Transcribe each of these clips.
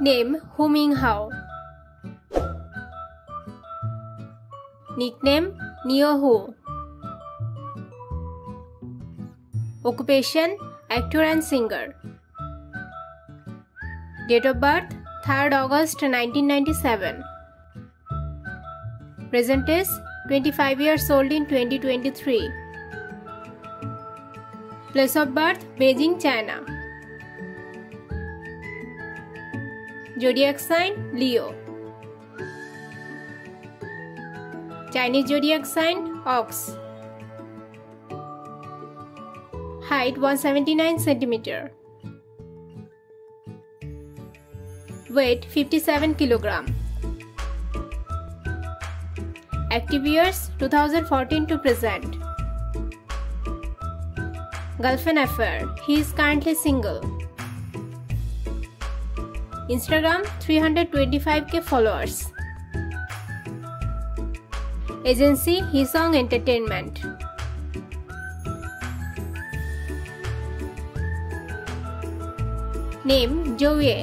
Name Hou Minghao. Nickname Neo Hou. Occupation Actor and singer. Date of birth 3rd August 1997. Present age 25 years old in 2023. Place of birth Beijing, China. Zodiac sign Leo. Chinese zodiac sign Ox. Height 179 cm. Weight 57 kg. Active years 2014 to present. Girlfriend affair. He is currently single. Instagram 325 के followers agency ही entertainment name जोए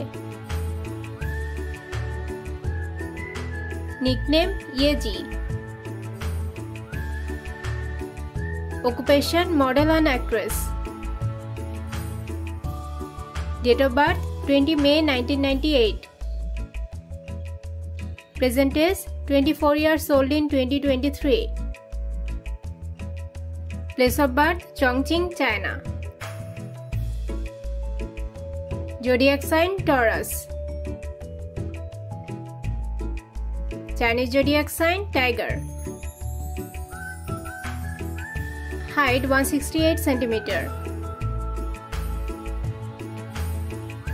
nickname ये जी occupation model and actress date of birth 20 May 1998. Present age 24 years old in 2023. Place of birth Chongqing, China. Zodiac sign Taurus. Chinese zodiac sign Tiger. Height 168 cm.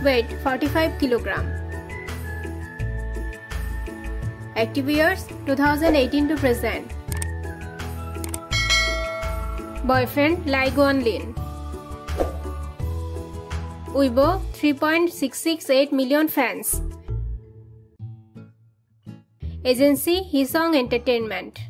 Weight 45 kg. Active years 2018 to present. Boyfriend Lai Guanlin. Weibo 3.668 million fans. Agency Hisong Entertainment.